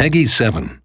Peggy 7.